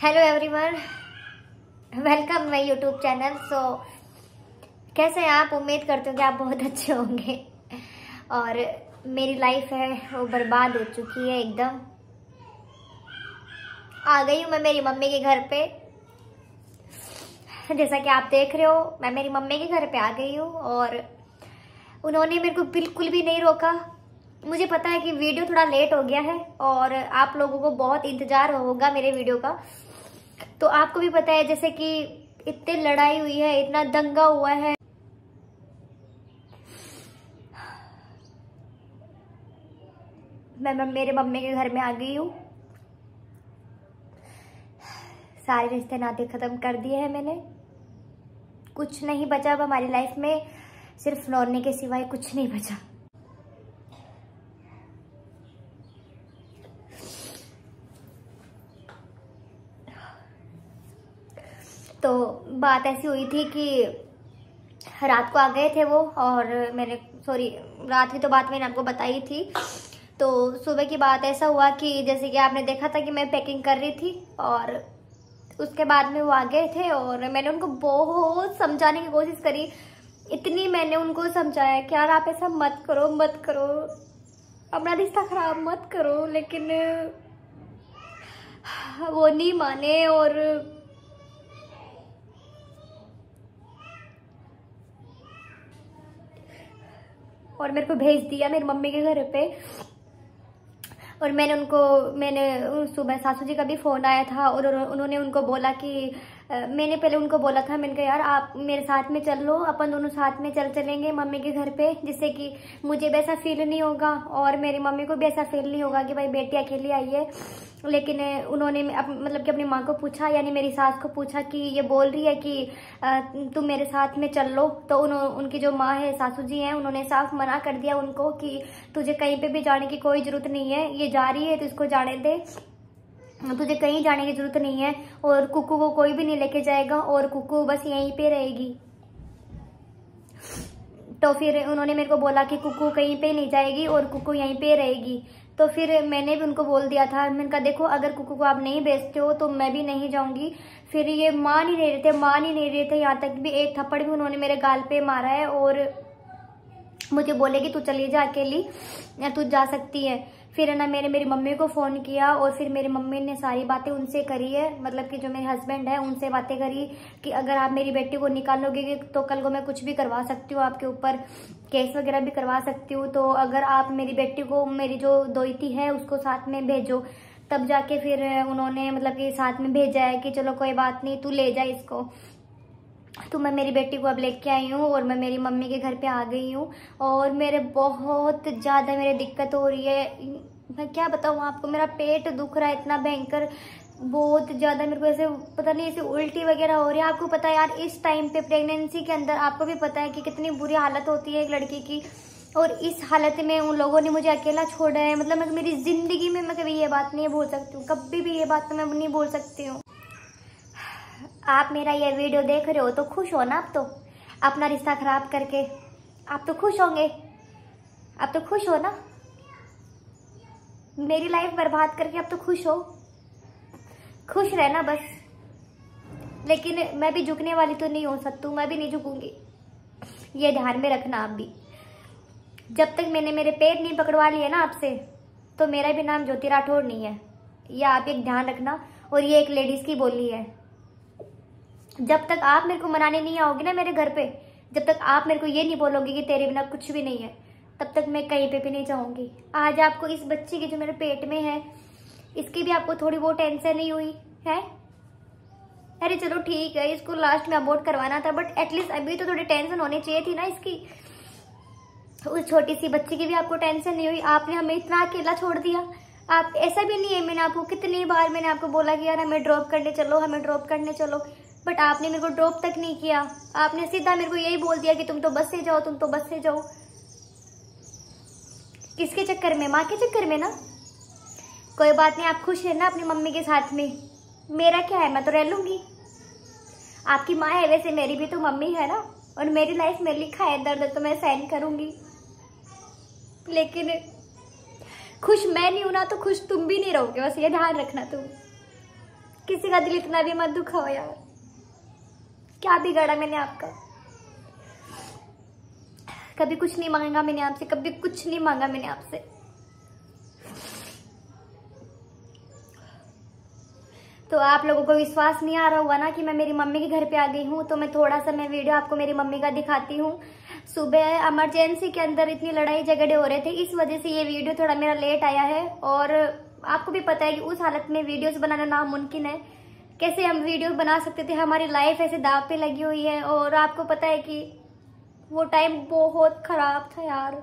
Hello everyone welcome my YouTube channel so कैसे हैं आप? उम्मीद करते हो कि आप बहुत अच्छे होंगे। और मेरी लाइफ है, वो बर्बाद हो चुकी है एकदम। आ गई हूँ मैं मेरी मम्मी के घर पे। जैसा कि आप देख रहे हो, मैं मेरी मम्मी के घर पे आ गई हूँ और उन्होंने मेरे को बिल्कुल भी नहीं रोका। मुझे पता है कि वीडियो थोड़ा लेट हो गया है और आप लोगों को बहुत इंतज़ार होगा मेरे वीडियो का। तो आपको भी पता है जैसे कि इतनी लड़ाई हुई है, इतना दंगा हुआ है। मैं मेरे मम्मी के घर में आ गई हूँ। सारे रिश्ते नाते ख़त्म कर दिए हैं मैंने। कुछ नहीं बचा अब हमारी लाइफ में। सिर्फ़ लौटने के सिवाय कुछ नहीं बचा। तो बात ऐसी हुई थी कि रात को आ गए थे वो और मैंने सॉरी रात की तो बात मैंने आपको बताई थी। तो सुबह की बात ऐसा हुआ कि जैसे कि आपने देखा था कि मैं पैकिंग कर रही थी और उसके बाद में वो आ गए थे और मैंने उनको बहुत समझाने की कोशिश करी। इतनी मैंने उनको समझाया कि यार आप ऐसा मत करो मत करो। अपना रिश्ता खराब मत करो, लेकिन वो नहीं माने और और मेरे को भेज दिया मेरी मम्मी के घर पे। और मैंने उनको, मैंने सुबह सासू जी का भी फ़ोन आया था और उन्होंने उनको बोला कि मैंने पहले उनको बोला था मैंने कहा यार आप मेरे साथ में चल लो अपन दोनों साथ में चल चलेंगे मम्मी के घर पे जिससे कि मुझे भी ऐसा फील नहीं होगा और मेरी मम्मी को भी ऐसा फील नहीं होगा कि भाई बेटी अकेली आई है। लेकिन उन्होंने मतलब कि अपनी माँ को पूछा यानी मेरी सास को पूछा कि ये बोल रही है कि तुम मेरे साथ में चल लो। तो उन, उनकी जो माँ है सासू जी हैं उन्होंने साफ़ मना कर दिया उनको कि तुझे कहीं पे भी जाने की कोई ज़रूरत नहीं है ये जा रही है तो इसको जाने दे। तुझे कहीं जाने की ज़रूरत नहीं है और कुकू को कोई भी नहीं लेके जाएगा और कुकू बस यहीं पे रहेगी। तो फिर उन्होंने मेरे को बोला कि कुकू कहीं पे नहीं जाएगी और कुकू यहीं पे रहेगी। तो फिर मैंने भी उनको बोल दिया था, मैंने कहा, देखो, अगर कुकू को आप नहीं बेचते हो तो मैं भी नहीं जाऊँगी। फिर ये मान ही नहीं रहे थे, मान ही नहीं रहे थे। यहाँ तक भी एक थप्पड़ भी उन्होंने मेरे गाल पे मारा है और मुझे बोले कि, तू चली जा अकेली, या तू जा सकती है। फिर है ना मैंने मेरी मम्मी को फ़ोन किया और फिर मेरी मम्मी ने सारी बातें उनसे करी है। मतलब कि जो मेरे हस्बैंड है, उनसे बातें करी कि अगर आप मेरी बेटी को निकालोगे तो कल को मैं कुछ भी करवा सकती हूँ, आपके ऊपर केस वगैरह भी करवा सकती हूँ तो अगर आप मेरी बेटी को, मेरी जो दोती है, उसको साथ में भेजो, तब जाके फिर उन्होंने मतलब कि साथ में भेजा है कि चलो कोई बात नहीं, तू ले जा इसको। तो मैं मेरी बेटी को अब लेके आई हूँ और मैं मेरी मम्मी के घर पे आ गई हूँ और मेरे बहुत ज़्यादा मेरे दिक्कत हो रही है। मैं क्या बताऊँ आपको, मेरा पेट दुख रहा है इतना भयंकर, बहुत ज़्यादा मेरे को ऐसे पता नहीं, ऐसे उल्टी वगैरह हो रही है। आपको पता है यार, इस टाइम पे प्रेगनेंसी के अंदर आपको भी पता है कि कितनी बुरी हालत होती है एक लड़की की। और इस हालत में उन लोगों ने मुझे अकेला छोड़ा है। मतलब मैं मेरी ज़िंदगी में मैं कभी ये बात नहीं बोल सकती हूँ, कभी भी ये बात मैं नहीं बोल सकती हूँ। आप मेरा ये वीडियो देख रहे हो तो खुश हो ना आप तो? अपना रिश्ता खराब करके। आप तो खुश होंगे। आप तो खुश हो ना? मेरी लाइफ बर्बाद करके आप तो खुश हो। खुश रहना बस। लेकिन मैं भी झुकने वाली तो नहीं हो सकती मैं भी नहीं झुकूँगी। ये ध्यान में रखना आप भी। जब तक मैंने मेरे पेट नहीं पकड़वा लिए ना आपसे तो मेरा भी नाम ज्योति राठौर नहीं है। यह आप एक ध्यान रखना और ये एक लेडीज़ की बोली है। जब तक आप मेरे को मनाने नहीं आओगे ना मेरे घर पे, जब तक आप मेरे को ये नहीं बोलोगे कि तेरे बिना कुछ भी नहीं है, तब तक मैं कहीं पे भी नहीं जाऊँगी। आज आपको इस बच्चे की जो मेरे पेट में है, इसकी भी आपको थोड़ी बहुत टेंशन नहीं हुई, है? अरे चलो ठीक है, इसको लास्ट में अबोर्ट करवाना था बट एटलीस्ट अभी तो थोड़ी टेंशन होनी चाहिए थी ना इसकी। उस छोटी सी बच्ची की भी आपको टेंशन नहीं हुई, आपने हमें इतना अकेला छोड़ दिया। आप, ऐसा भी नहीं है मैंने आपको, कितनी बार मैंने आपको बोला कि यार हमें ड्रॉप करने चलो, हमें ड्रॉप करने चलो। बट आपने मेरे को ड्रॉप तक नहीं किया। आपने सीधा मेरे को यही बोल दिया कि तुम तो बस से जाओ, तुम तो बस से जाओ। किसके चक्कर में? माँ के चक्कर में ना? कोई बात नहीं, आप खुश है ना अपनी मम्मी के साथ में? मेरा क्या है? मैं तो रह लूँगी। आपकी माँ है, वैसे मेरी भी तो मम्मी है ना? और मेरी लाइफ में लिखा है, दर्द तो मैं सहन करूँगी। लेकिन खुश मैं नहीं हूँ ना तो खुश तुम भी नहीं रहोगे। बस ये ध्यान रखना तुम। किसी का दिल इतना भी मत दुखाओ यार। क्या बिगाड़ा मैंने आपका? कभी कुछ नहीं मांगा मैंने आपसे, कभी कुछ नहीं मांगा मैंने आपसे। तो आप लोगों को विश्वास नहीं आ रहा होगा ना कि मैं मेरी मम्मी के घर पे आ गई हूँ? तो मैं थोड़ा सा मैं वीडियो आपको मेरी मम्मी का दिखाती हूँ। सुबह इमरजेंसी के अंदर इतनी लड़ाई झगड़े हो रहे थे, इस वजह से ये वीडियो थोड़ा मेरा लेट आया है। और आपको भी पता है कि उस हालत में वीडियोस बनाना नामुमकिन है। कैसे हम वीडियो बना सकते थे? हमारी लाइफ ऐसे दाव पे लगी हुई है और आपको पता है कि वो टाइम बहुत ख़राब था यार।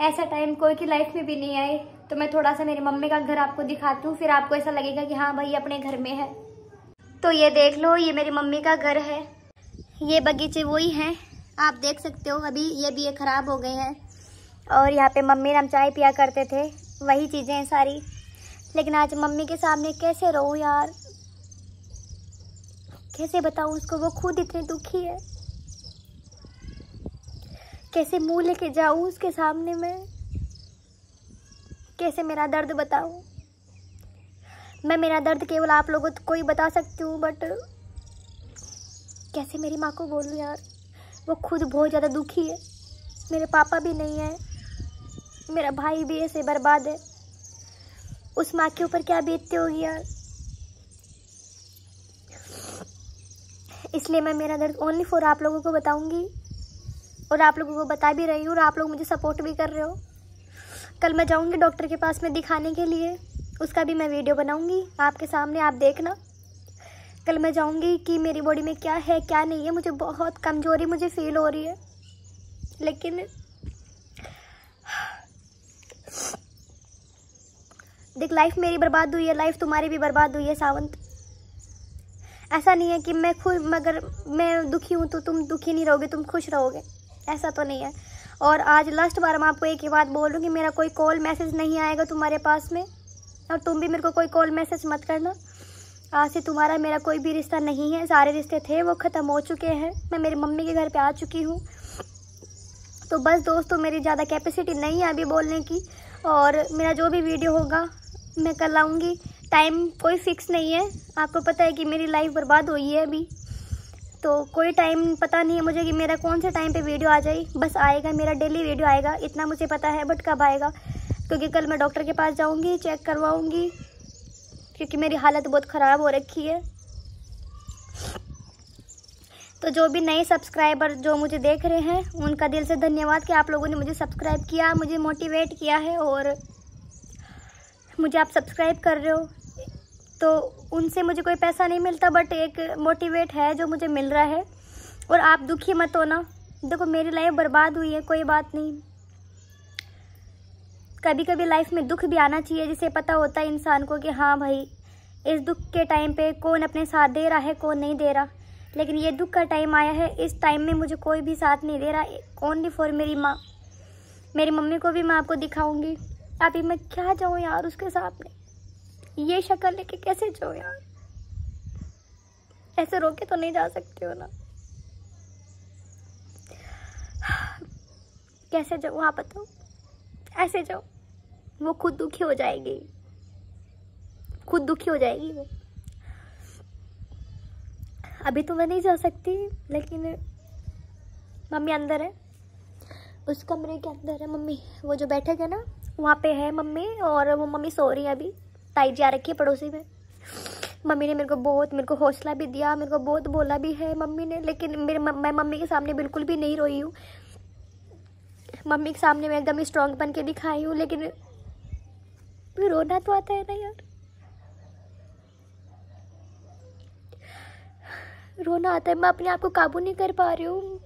ऐसा टाइम कोई की लाइफ में भी नहीं आए। तो मैं थोड़ा सा मेरी मम्मी का घर आपको दिखाती हूँ, फिर आपको ऐसा लगेगा कि हाँ भाई, अपने घर में है। तो ये देख लो, ये मेरी मम्मी का घर है। ये बगीचे वही हैं आप देख सकते हो, अभी ये भी ये ख़राब हो गए हैं। और यहाँ पे मम्मी हम चाय पिया करते थे। वही चीज़ें हैं सारी। लेकिन आज मम्मी के सामने कैसे रहूँ यार? कैसे बताऊँ उसको? वो खुद इतनी दुखी है। कैसे मुँह लेके जाऊँ उसके सामने मैं? कैसे मेरा दर्द बताऊँ? मैं मेरा दर्द केवल आप लोगों को ही बता सकती हूँ बट कैसे मेरी माँ को बोलूँ यार? वो खुद बहुत ज़्यादा दुखी है। मेरे पापा भी नहीं है। मेरा भाई भी ऐसे बर्बाद है। उस माँ के ऊपर क्या बीतती होगी यार? इसलिए मैं मेरा दर्द ओनली फॉर आप लोगों को बताऊँगी। और आप लोगों को बता भी रही हूँ और आप लोग मुझे सपोर्ट भी कर रहे हो। कल मैं जाऊँगी डॉक्टर के पास में दिखाने के लिए। उसका भी मैं वीडियो बनाऊँगी। आपके सामने आप देखना। कल मैं जाऊँगी कि मेरी बॉडी में क्या है, क्या नहीं है। मुझे बहुत कमज़ोरी, मुझे फील हो रही है। लेकिन देख लाइफ मेरी बर्बाद हुई है। लाइफ तुम्हारी भी बर्बाद हुई है, सावंत। ऐसा नहीं है कि मैं खुद मगर मैं दुखी हूँ तो तुम दुखी नहीं रहोगे, तुम खुश रहोगे। ऐसा तो नहीं है। और आज लास्ट बार मैं आपको एक ही बात बोल रही कि मेरा कोई कॉल मैसेज नहीं आएगा तुम्हारे पास में। और तुम भी मेरे को कोई कॉल मैसेज मत करना। आज से तुम्हारा मेरा कोई भी रिश्ता नहीं है। सारे रिश्ते थे, वो ख़त्म हो चुके हैं। मैं मेरी मम्मी के घर पे आ चुकी हूँ। तो बस दोस्तों, मेरी ज़्यादा कैपेसिटी नहीं है अभी बोलने की। और मेरा जो भी वीडियो होगा, मैं कल आऊँगी। टाइम कोई फिक्स नहीं है। आपको पता है कि मेरी लाइफ बर्बाद हुई है अभी। तो कोई टाइम पता नहीं है मुझे कि मेरा कौन से टाइम पे वीडियो आ जाए। बस आएगा, मेरा डेली वीडियो आएगा। इतना मुझे पता है बट कब आएगा? क्योंकि कल मैं डॉक्टर के पास जाऊँगी चेक करवाऊँगी। क्योंकि मेरी हालत बहुत ख़राब हो रखी है। तो जो भी नए सब्सक्राइबर जो मुझे देख रहे हैं, उनका दिल से धन्यवाद कि आप लोगों ने मुझे सब्सक्राइब किया, मुझे मोटिवेट किया है और मुझे आप सब्सक्राइब कर रहे हो। तो उनसे मुझे कोई पैसा नहीं मिलता बट एक मोटिवेट है जो मुझे मिल रहा है। और आप दुखी मत हो ना देखो, मेरी लाइफ बर्बाद हुई है, कोई बात नहीं। कभी कभी लाइफ में दुख भी आना चाहिए, जिसे पता होता है इंसान को कि हाँ भाई, इस दुख के टाइम पे कौन अपने साथ दे रहा है, कौन नहीं दे रहा। लेकिन ये दुख का टाइम आया है, इस टाइम में मुझे कोई भी साथ नहीं दे रहा ओनली फॉर मेरी माँ। मेरी मम्मी को भी मैं आपको दिखाऊँगी। अभी मैं क्या जाऊँ यार उसके सामने? ये शक्ल लेके कैसे जाऊँ यार? ऐसे रोके तो नहीं जा सकते हो ना। कैसे जाऊँ? आप बताओ। ऐसे जाओ वो खुद दुखी हो जाएगी। खुद दुखी हो जाएगी वो। अभी तो मैं नहीं जा सकती, लेकिन मम्मी अंदर है। उस कमरे के अंदर है मम्मी। वो जो बैठे है ना, वहाँ पे है मम्मी और वो मम्मी सो रही है अभी। ताई जी आ रखी है पड़ोसी में। मम्मी ने मेरे को बहुत, मेरे को हौसला भी दिया, मेरे को बहुत बोला भी है मम्मी ने, लेकिन मेरे मैं मम्मी के सामने बिल्कुल भी नहीं रोई हूँ। मम्मी के सामने मैं एकदम स्ट्रॉन्ग बन के दिखाई हूँ, लेकिन रोना तो आता है ना यार। रोना आता है, मैं अपने आप को काबू नहीं कर पा रही हूँ।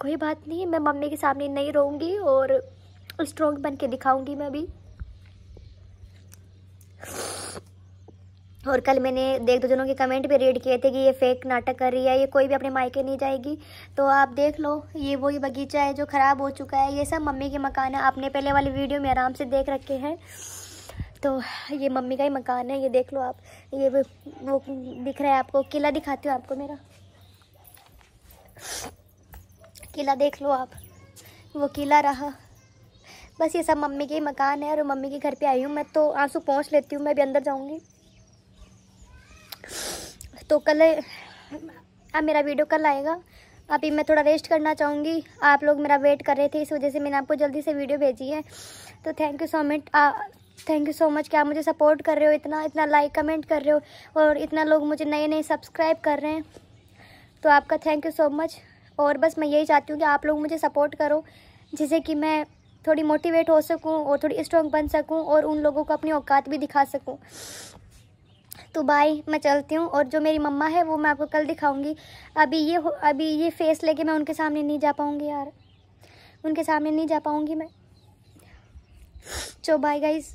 कोई बात नहीं, मैं मम्मी के सामने नहीं रहूँगी और स्ट्रॉन्ग बन के दिखाऊँगी मैं अभी और कल मैंने देख दो जनों के कमेंट भी रीड किए थे कि ये फेक नाटक कर रही है, ये कोई भी अपने मायके नहीं जाएगी। तो आप देख लो, ये वही बगीचा है जो ख़राब हो चुका है। ये सब मम्मी के मकान है। आपने पहले वाली वीडियो में आराम से देख रखे हैं। तो ये मम्मी का ही मकान है, ये देख लो आप। ये वो दिख रहा है आपको, किला दिखाती हूँ आपको मेरा। किला देख लो आप। वो किला रहा। बस ये सब मम्मी के मकान है और मम्मी के घर पे आई हूँ मैं तो आँसू पहुँच लेती हूँ, मैं भी अंदर जाऊँगी। तो कल, अब मेरा वीडियो कल आएगा। अभी मैं थोड़ा रेस्ट करना चाहूँगी। आप लोग मेरा वेट कर रहे थे, इस वजह से मैंने आपको जल्दी से वीडियो भेजी है। तो thank you so much thank you so much कि आप मुझे सपोर्ट कर रहे हो, इतना इतना लाइक कमेंट कर रहे हो और इतना लोग मुझे नए नए सब्सक्राइब कर रहे हैं। तो आपका थैंक यू सो मच और बस मैं यही चाहती हूँ कि आप लोग मुझे सपोर्ट करो, जिससे कि मैं थोड़ी मोटिवेट हो सकूँ और थोड़ी स्ट्रॉन्ग बन सकूँ और उन लोगों को अपनी औकात भी दिखा सकूँ। तो बाय मैं चलती हूँ और जो मेरी मम्मा है वो मैं आपको कल दिखाऊँगी। अभी ये अभी ये फेस लेके मैं उनके सामने नहीं जा पाऊँगी यार। उनके सामने नहीं जा पाऊँगी मैं। चो बाय गाइज़